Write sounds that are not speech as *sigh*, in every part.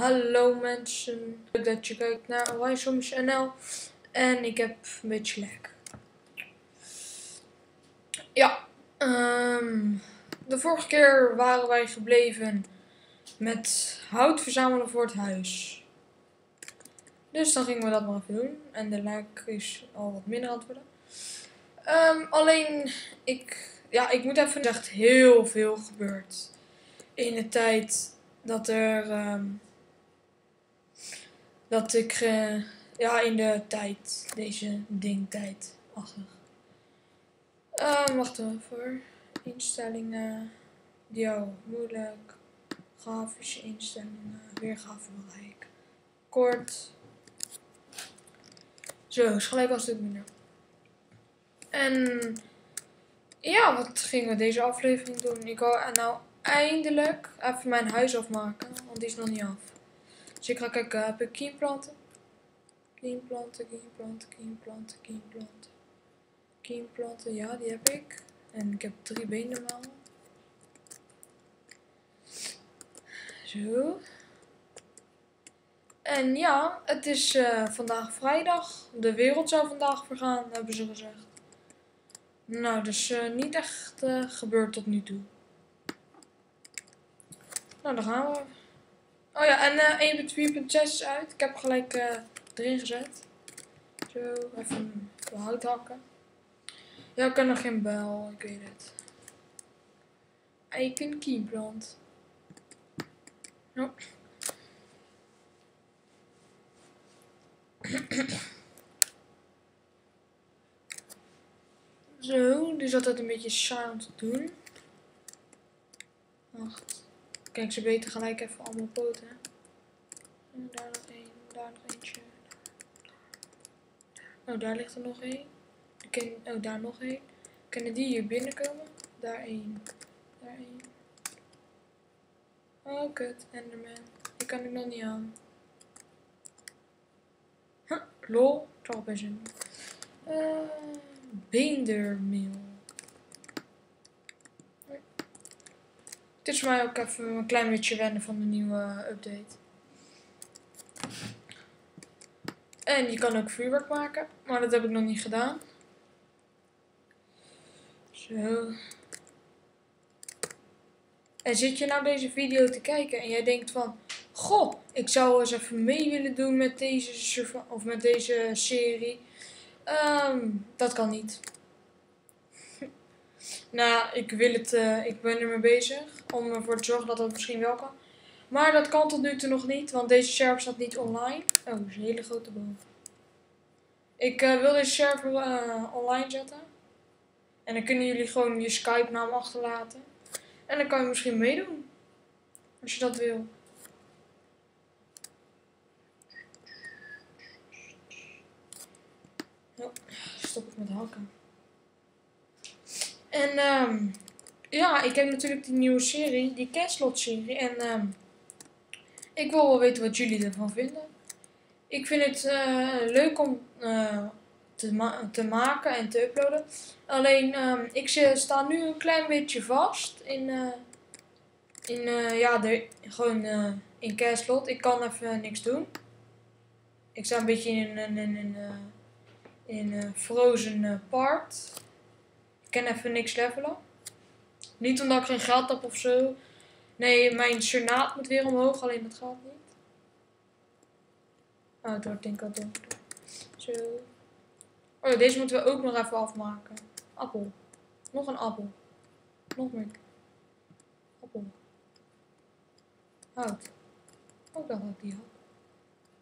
Hallo mensen, leuk dat je kijkt naar Horizons NL en ik heb een beetje lek. Ja, ehm, de vorige keer waren wij gebleven met hout verzamelen voor het huis. Dus dan gingen we dat maar even doen en de lek is al wat minder aan het worden. Ehm, alleen, ik, ja, ik moet even zeggen, echt heel veel gebeurd in de tijd dat er... ehm, dat ik, eh, ja, in de tijd, deze dingtijd, achter. Uh, wacht even, instellingen, Dio, moeilijk, grafische instellingen, weergavebereik, kort. Zo, is gelijk al een stuk minder. En ja, wat gingen we deze aflevering doen? Ik wou nou eindelijk even mijn huis afmaken, want die is nog niet af. Dus ik ga kijken, heb ik kiemplanten? Kiemplanten, kiemplanten, kiemplanten, kiemplanten. Kiemplanten, ja, die heb ik. En ik heb drie benen normaal. Zo. En ja, het is eh, vandaag vrijdag. De wereld zou vandaag vergaan, hebben ze gezegd. Nou, dus uh, niet echt uh, gebeurd tot nu toe. Nou, dan gaan we. Oh ja, en uh, 1.4.6 is uit. Ik heb gelijk erin gezet. Zo, even hout hakken. Ja, ik kan nog geen bel, ik weet het. Eiken kieplant. Oh. Zo, dus dat het een beetje saai om te doen. Wacht. Kijk, ze weten gelijk even allemaal poten. En daar nog één, daar nog eentje. Oh, daar ligt er nog één. Oh, daar nog één. Kunnen die hier binnenkomen? Daar één. Daar één. Oh, kut. Enderman. Die kan ik nog niet aan. Huh, lol. Een. Uh, Beendermeel. Het is voor mij ook even een klein beetje wennen van de nieuwe update. En je kan ook vuurwerk maken, maar dat heb ik nog niet gedaan. Zo. En zit je nou deze video te kijken en jij denkt van... Goh, ik zou eens even mee willen doen met deze, of met deze serie. Um, dat kan niet. Nou, ik wil het, uh, ik ben ermee bezig om ervoor te zorgen dat het misschien wel kan. Maar dat kan tot nu toe nog niet, want deze server staat niet online. Oh, dat is een hele grote boom. Ik uh, wil deze server uh, online zetten. En dan kunnen jullie gewoon je Skype naam achterlaten. En dan kan je misschien meedoen. Als je dat wil. Oh, stop ik met hakken. En um, ja, ik heb natuurlijk die nieuwe serie, die Caslot serie. En um, ik wil wel weten wat jullie ervan vinden. Ik vind het uh, leuk om uh, te, te, maken en te uploaden. Alleen, um, ik sta nu een klein beetje vast in, uh, in ja, de, gewoon in Caslot. Ik kan even niks doen. Ik sta een beetje in een in, in, in, in frozen part. Ik kan even niks levelen. Niet omdat ik geen geld heb of zo. Nee, mijn surnaat moet weer omhoog, alleen dat gaat niet. Oh, het wordt denk ik al. Zo. Oh, deze moeten we ook nog even afmaken. Appel. Nog een appel. Nog meer. Appel. Hout. Ook dat ik die had.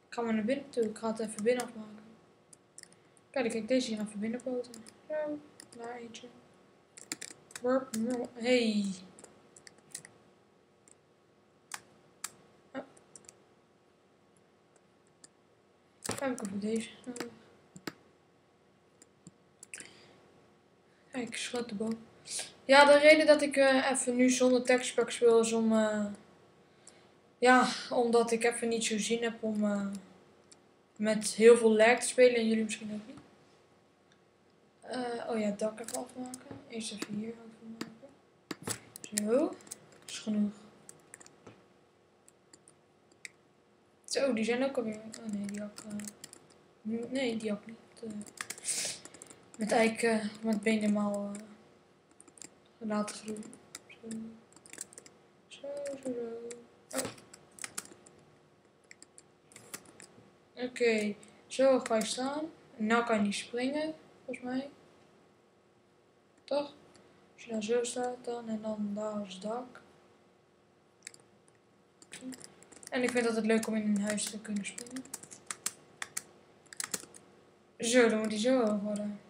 Ik ga maar naar binnen toe. Ik ga het even binnen afmaken. Kijk, kijk deze hier even binnenpoten. Zo. Daar eentje. Hey. Oh. Heb ik voor deze nodig? Kijk, schat de boom. Ja, de reden dat ik uh, even nu zonder textpack speel is om... Uh, ja, omdat ik even niet zo zin heb om uh, met heel veel lag te spelen. En jullie misschien ook niet. Uh, oh ja, dak even afmaken. Eerst even hier afmaken. Zo. Is genoeg. Zo, die zijn ook alweer. Oh nee, die ook. Uh, nee, die ook niet. Uh, met eiken, met benen helemaal laten groeien. Zo, zo, zo. zo. Oh. Oké, zo ga je staan. En nou kan je niet springen, volgens mij. Toch? Als je dan zo staat dan en dan daar het dak. En ik vind het leuk om in een huis te kunnen springen. Zo, dan moet hij zo worden.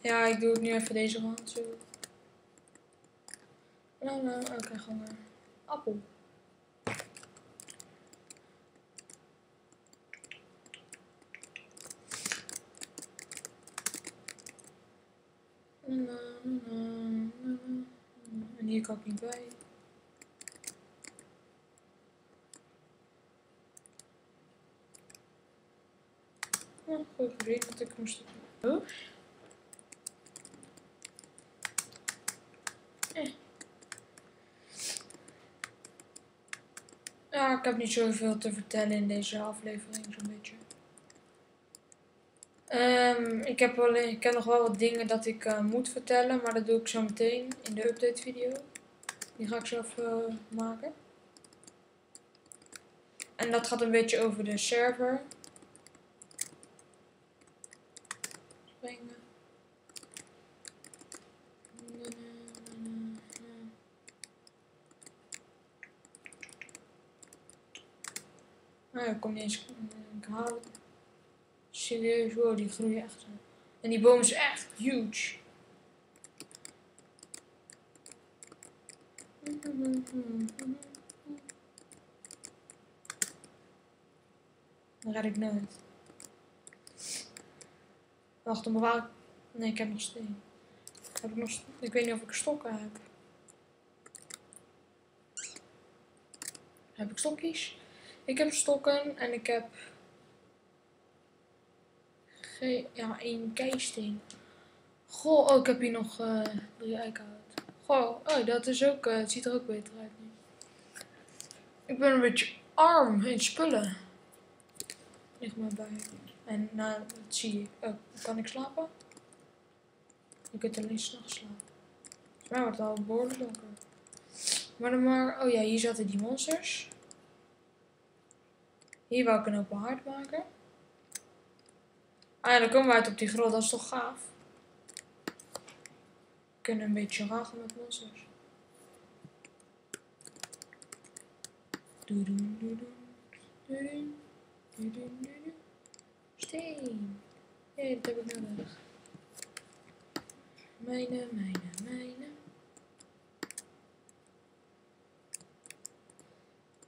Ja, ik doe het nu even deze kant zo. Nou, nou, oké, okay, gewoon maar. Appel. Ik niet bij. Oh, goed gezien dat ik moest doen. Eh. Ja, ik heb niet zoveel te vertellen in deze aflevering, zo'n beetje. Um, ik, heb alleen, ik heb nog wel wat dingen dat ik uh, moet vertellen, maar dat doe ik zo meteen in de update video. Die ga ik zelf uh, maken. En dat gaat een beetje over de server. Springen. Ik kom niet eens. Ik haal. Serieus, die groeien echt. En die boom is echt huge. Dan ik nooit. Wacht, dan bewaar ik... Nee, ik heb nog steen. Heb ik nog... Ik weet niet of ik stokken heb. Heb ik stokjes? Ik heb stokken en ik heb ja, één keisteen. Goh, oh, ik heb hier nog uh, drie eikenhout. Goh, oh, dat is ook, uh, het ziet er ook beter uit nu. Ik ben een beetje arm in spullen. Ligt maar bij. En nou, dat zie ik. Oh, kan ik slapen? Je kunt alleen s'nachts slapen. Volgens mij wordt het al behoorlijk donker. Maar dan maar, oh ja, hier zaten die monsters. Hier wou ik een open hart maken. Ah ja, dan komen we uit op die grot, dat is toch gaaf? Kunnen een beetje ragen met monsters. Steen. Ja, dat heb ik nodig. Mijne, mijne, mijne.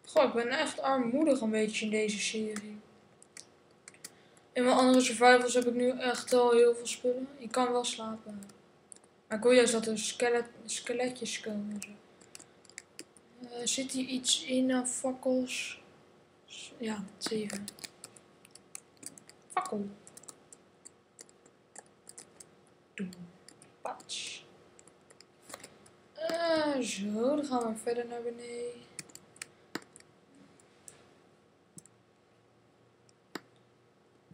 Goh, ik ben echt armoedig een beetje in deze serie. In mijn andere survivals heb ik nu echt al heel veel spullen. Ik kan wel slapen. Maar ik wil juist dat er skelet, skeletjes komen. Uh, zit hier iets in uh, fakkels? Ja, 7. Fakkel. Patch. Uh, zo, dan gaan we verder naar beneden.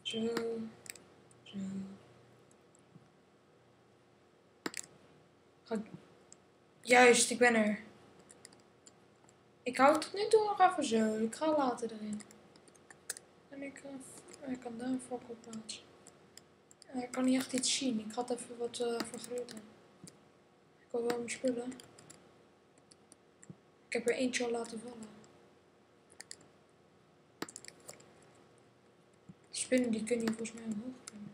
Zo. Zo. Ga... Juist, ik ben er. Ik hou tot nu toe nog even zo. Ik ga later erin. En ik, uh, ik kan daar een op plaatsen. Uh, ik kan niet echt iets zien. Ik het even wat uh, vergroten. Ik wil wel mijn spullen. Ik heb er eentje al laten vallen. spinnen die kunnen hier volgens mij omhoog kunnen.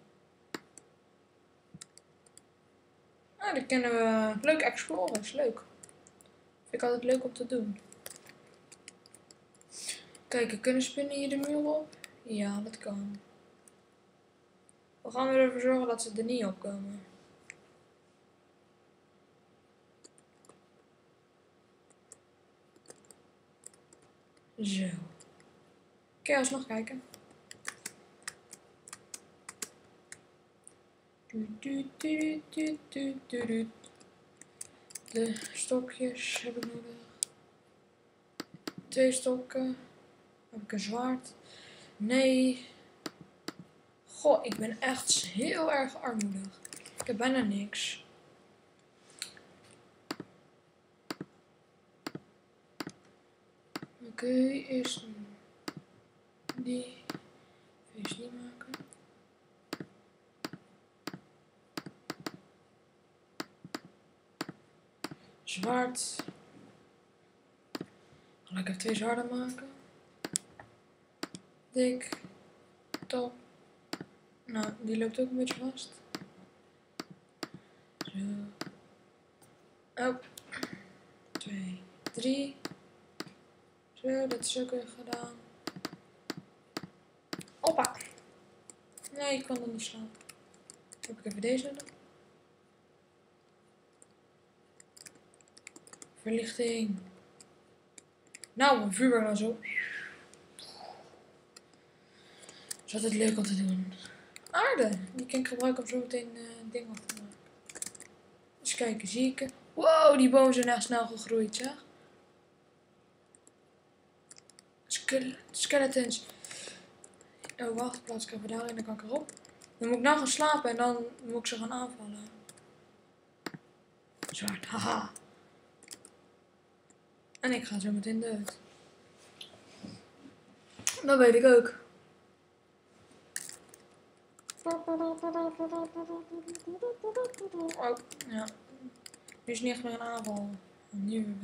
Ah, die kunnen we leuk exploren. Is leuk. Vind ik altijd leuk om te doen. Kijk, kunnen spinnen hier de muur op? Ja, dat kan. We gaan er ervoor zorgen dat ze er niet op komen. Zo. Kun je alsnog kijken? De stokjes heb ik nodig. twee stokken. Heb ik een zwaard? Nee. Goh, ik ben echt heel erg armoedig. Ik heb bijna niks. Oké, eerst die. Feest die maken. Zwaard. Ga ik even twee zwaarden maken. Dik. Top. Nou, die loopt ook een beetje vast. Zo. Oh. Twee. Drie. Zo, dat is ook weer gedaan. Hoppa. Nee, ik kan er niet slaan. Heb ik even deze dan. Verlichting. Nou, een vuurwerk dan zo. Is altijd leuk om te doen. Aarde. Die kan ik gebruiken om zo meteen uh, ding af te maken. Eens kijken, zie ik... Wow, die bomen zijn echt snel gegroeid, zeg. Ske skeletons. Oh, wacht, plaats ik even daarin, dan kan ik erop. Dan moet ik nou gaan slapen en dan moet ik ze gaan aanvallen. Zwart, haha. En ik ga zo meteen dood. Dat weet ik ook. Oh, ja. Nu is niet echt meer een aanval. Nu wel.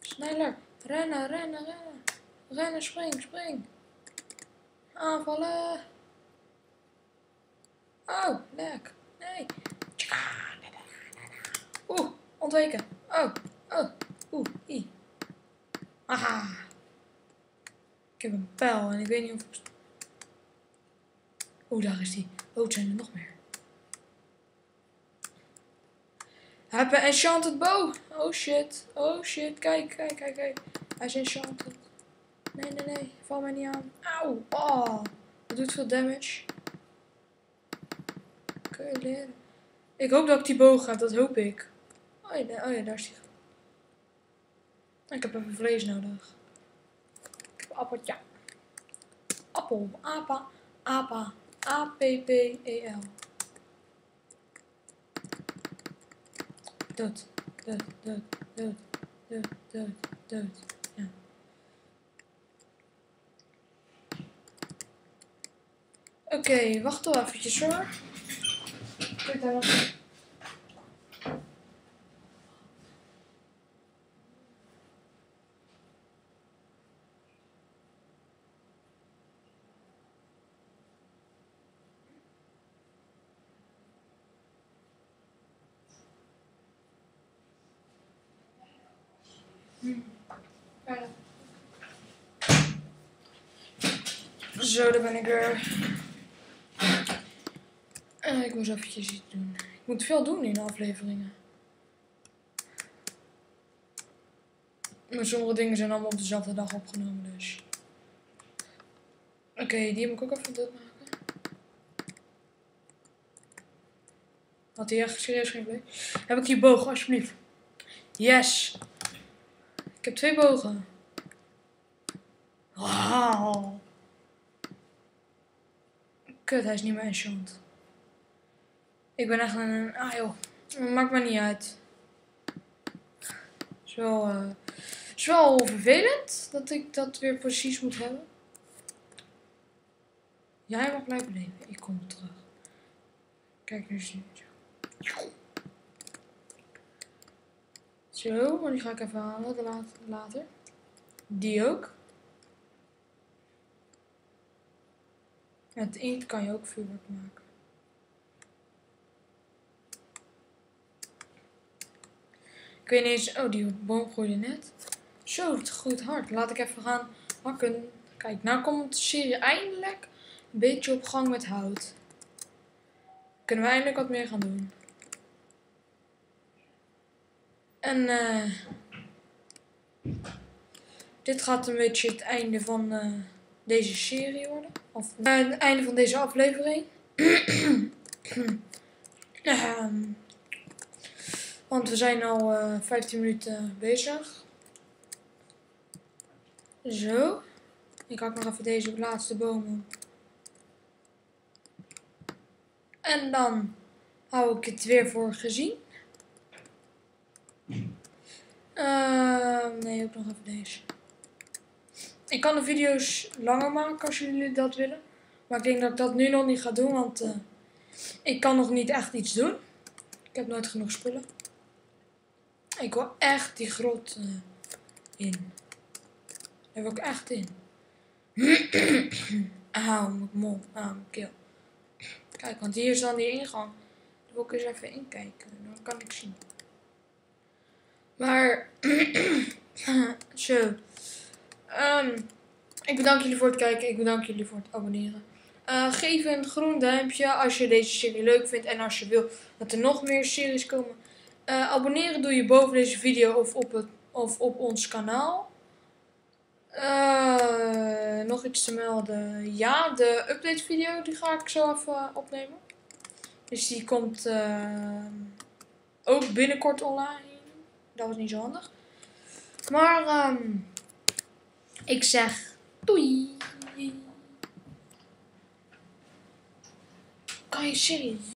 Sneller. Rennen, rennen, rennen. Rennen, spring, spring. Aanvallen. Oh, lek. Nee. Oeh, ontweken. Oh, oh. Oeh, i. Aha. Ik heb een pijl en ik weet niet of ik... Oeh, daar is die. Oh, het zijn er nog meer. Heb een enchanted bow. Oh shit. Oh shit. Kijk, kijk, kijk, kijk. Hij is enchanted. Nee, nee, nee. Val mij niet aan. Auw. Oh. Dat doet veel damage. Kun je leren. Ik hoop dat ik die boog heb. Dat hoop ik. Oh ja, oh ja daar is die. Ik heb even vlees nodig. Ik heb appeltje. Appel. Apa. Apa. A-P-P-E-L. Dood. Dood. Dood. Dood. Dood. Dood. Dood. Ja. Oké, okay, wacht wel eventjes hoor. Kijk daar. Zo, daar ben ik er. Uh, ik moet eventjes iets doen. Ik moet veel doen in afleveringen. Maar sommige dingen zijn allemaal op dezelfde dag opgenomen, dus. Oké, die heb ik ook even dood maken. Had hij echt serieus geen vlees? Heb ik die boog, alsjeblieft. Yes! Ik heb twee bogen. Wauw. Kut, hij is niet meer enchant. Ik ben echt een... Ah joh, maakt me niet uit. Is wel, uh, is wel vervelend dat ik dat weer precies moet hebben. Jij mag blijven leven. Ik kom terug. Kijk, nu zie. Zo, maar die ga ik even halen later. Die ook. Met inkt kan je ook vuurwerk maken. Ik weet niet eens... Oh, die boom groeide net. Zo, het groeit hard. Laat ik even gaan hakken. Kijk, nou komt de serie eindelijk een beetje op gang met hout. Kunnen we eindelijk wat meer gaan doen. En uh, dit gaat een beetje het einde van uh, deze serie worden. Of uh, het einde van deze aflevering. um, *clears throat* want we zijn al 15 minuten bezig. Zo. Ik hak nog even deze laatste bomen. En dan hou ik het weer voor gezien. Uh, nee, ook nog even deze. Ik kan de video's langer maken als jullie dat willen. Maar ik denk dat ik dat nu nog niet ga doen, want uh, ik kan nog niet echt iets doen. Ik heb nooit genoeg spullen. Ik wil echt die grot uh, in. Daar wil ik echt in. *clears throat* Auw, mijn mond, auw, mijn keel. Kijk, want hier is dan die ingang. Daar wil ik eens even inkijken. Dan kan ik zien. Maar, *clears throat* zo. Um, ik bedank jullie voor het kijken. Ik bedank jullie voor het abonneren. Uh, geef een groen duimpje als je deze serie leuk vindt. En als je wil dat er nog meer series komen. Uh, abonneren doe je boven deze video of op, het, of op ons kanaal. Uh, nog iets te melden. Ja, de update video die ga ik zo even opnemen. Dus die komt ook binnenkort online. Dat was niet zo handig. Maar um, ik zeg doei. Kan je serieus?